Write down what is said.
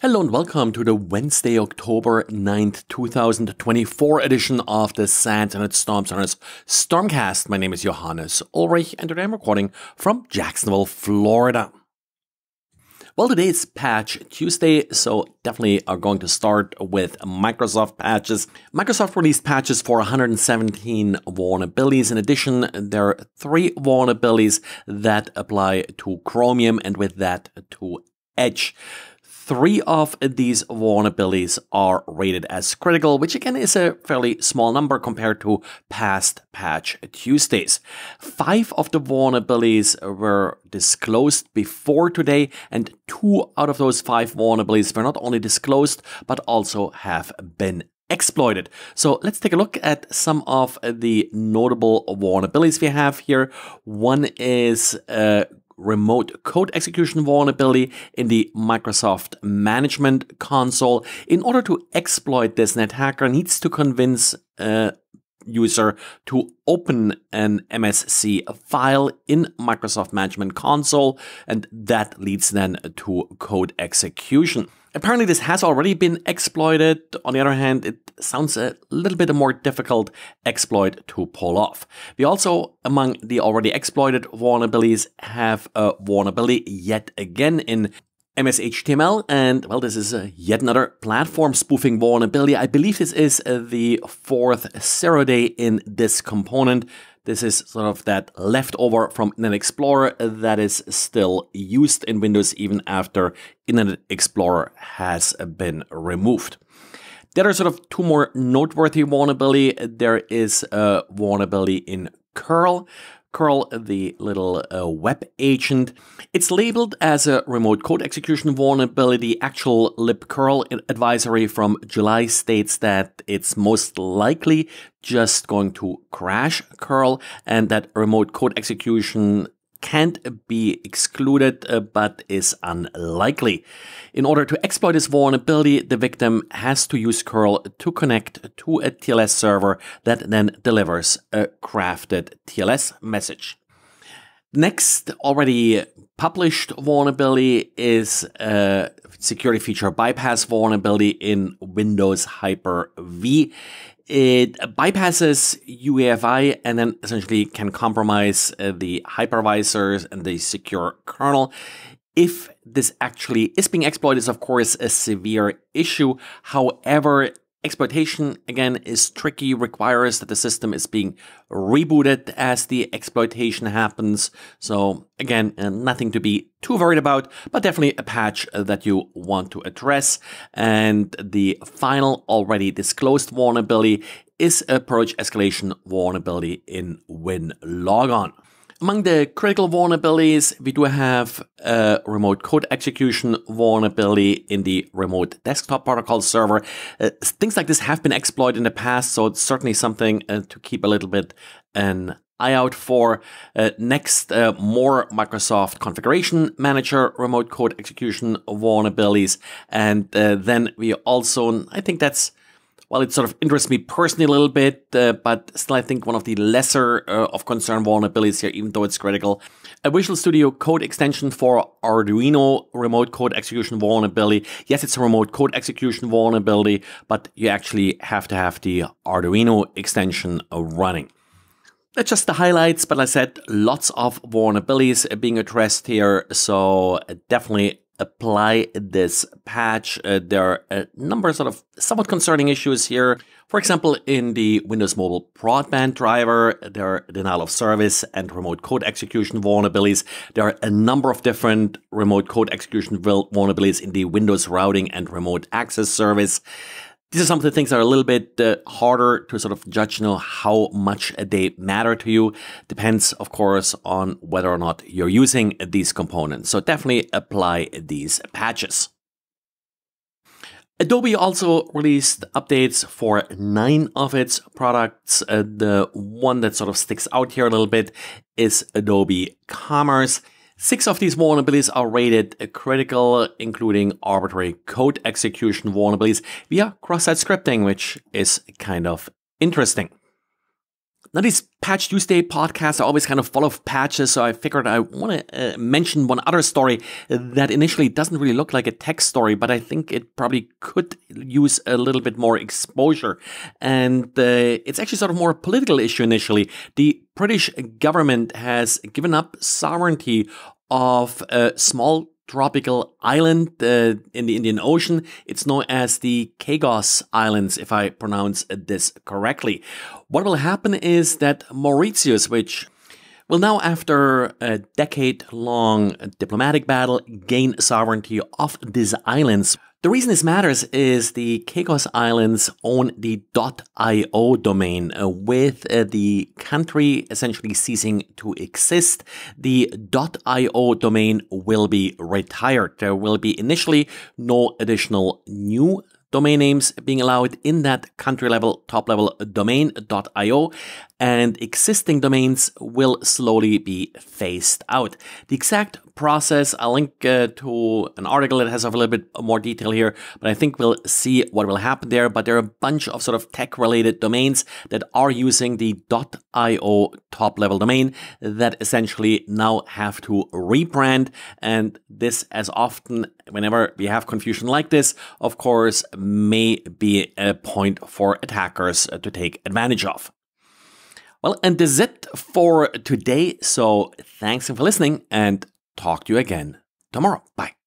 Hello and welcome to the Wednesday, October 9th, 2024 edition of the SANS Internet Storm Center's Stormcast. My name is Johannes Ulrich and today I'm recording from Jacksonville, Florida. Well, today is Patch Tuesday, so definitely are going to start with Microsoft patches. Microsoft released patches for 117 vulnerabilities. In addition, there are three vulnerabilities that apply to Chromium and with that to Edge. Three of these vulnerabilities are rated as critical, which again is a fairly small number compared to past Patch Tuesdays. Five of the vulnerabilities were disclosed before today, and two out of those five vulnerabilities were not only disclosed, but also have been exploited. So let's take a look at some of the notable vulnerabilities we have here. One is uh, remote code execution vulnerability in the Microsoft Management Console. In order to exploit this, an attacker needs to convince a user to open an MSC file in Microsoft Management Console, and that leads then to code execution. Apparently, this has already been exploited. On the other hand, it sounds a little bit more difficult exploit to pull off. We also, among the already exploited vulnerabilities, have a vulnerability yet again in MS-HTML, and well, this is uh, yet another platform spoofing vulnerability. I believe this is uh, the fourth zero day in this component. This is sort of that leftover from Internet Explorer that is still used in Windows even after Internet Explorer has been removed. There are sort of two more noteworthy vulnerability. There is a vulnerability in curl, curl the little uh, web agent. It's labeled as a remote code execution vulnerability. Actual libcurl advisory from July states that it's most likely just going to crash curl and that remote code execution can't be excluded, uh, but is unlikely. In order to exploit this vulnerability, the victim has to use curl to connect to a TLS server that then delivers a crafted TLS message. Next, already published vulnerability is a security feature bypass vulnerability in Windows Hyper-V. It bypasses UEFI and then essentially can compromise uh, the hypervisors and the secure kernel. If this actually is being exploited, is of course a severe issue. However, Exploitation, again, is tricky, requires that the system is being rebooted as the exploitation happens. So, again, uh, nothing to be too worried about, but definitely a patch that you want to address. And the final already disclosed vulnerability is a escalation vulnerability in WinLogon. Among the critical vulnerabilities, we do have a remote code execution vulnerability in the remote desktop protocol server. Uh, things like this have been exploited in the past, so it's certainly something uh, to keep a little bit an eye out for. Uh, next, uh, more Microsoft Configuration Manager remote code execution vulnerabilities. And uh, then we also, I think that's well, it sort of interests me personally a little bit, uh, but still I think one of the lesser uh, of concern vulnerabilities here, even though it's critical. A Visual Studio code extension for Arduino remote code execution vulnerability. Yes, it's a remote code execution vulnerability, but you actually have to have the Arduino extension running. That's just the highlights, but I said, lots of vulnerabilities being addressed here, so definitely apply this patch. Uh, there are a number of sort of somewhat concerning issues here. For example, in the Windows Mobile Broadband driver, there are denial of service and remote code execution vulnerabilities. There are a number of different remote code execution vulnerabilities in the Windows routing and remote access service these are some of the things that are a little bit uh, harder to sort of judge, you know, how much they matter to you. Depends, of course, on whether or not you're using these components. So definitely apply these patches. Adobe also released updates for nine of its products. Uh, the one that sort of sticks out here a little bit is Adobe Commerce. Six of these vulnerabilities are rated critical, including arbitrary code execution vulnerabilities via cross-site scripting, which is kind of interesting. Now, these Patch Tuesday podcasts are always kind of full of patches, so I figured I want to uh, mention one other story that initially doesn't really look like a tech story, but I think it probably could use a little bit more exposure. And uh, it's actually sort of more a political issue initially. The British government has given up sovereignty of a small tropical island uh, in the Indian Ocean. It's known as the Chagos Islands, if I pronounce this correctly. What will happen is that Mauritius, which will now, after a decade long diplomatic battle, gain sovereignty of these islands the reason this matters is the Chagos Islands own the .io domain, uh, with uh, the country essentially ceasing to exist. The .io domain will be retired. There will be initially no additional new domain names being allowed in that country level, top level domain.io, and existing domains will slowly be phased out. The exact process, I'll link uh, to an article that has a little bit more detail here, but I think we'll see what will happen there. But there are a bunch of sort of tech related domains that are using the .io top level domain that essentially now have to rebrand. And this, as often whenever we have confusion like this, of course, may be a point for attackers to take advantage of. Well, and this is it for today. So thanks for listening and talk to you again tomorrow. Bye.